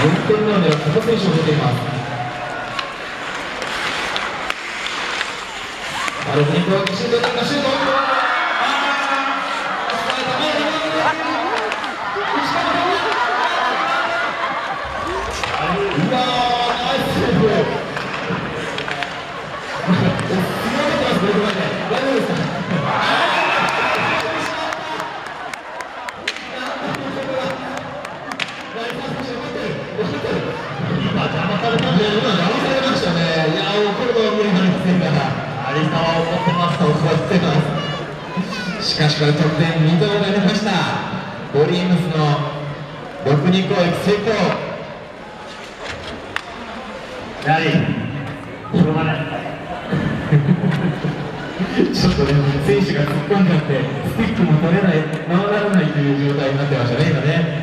4点目を狙う久保選手を出ていますアルフニコシュートシュートシュートしかしこれ得点2度が出ました。ボリームスの6人攻撃成功。やはりしょうがないちょっとね選手が突っ込んじゃってスティックも取れない回らないという状態になってましたね今ね